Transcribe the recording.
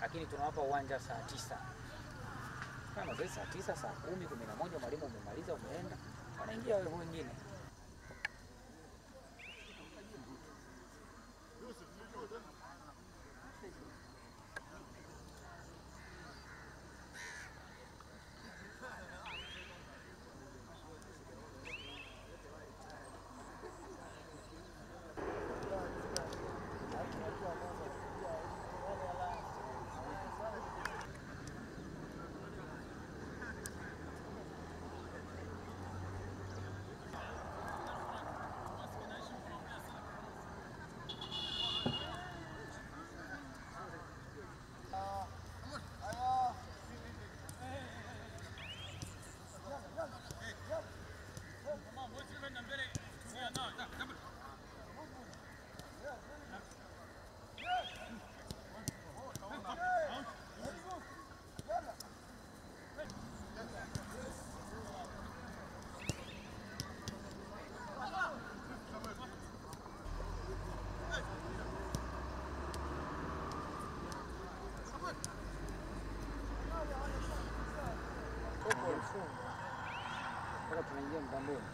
lakini tunawapa uwanja saa tisa. Kama saa tisa, saa kumi, kumi na moja, mwalimu umemaliza, umeenda, wanaingia wengine. Mpaka tunaingia mtamboni.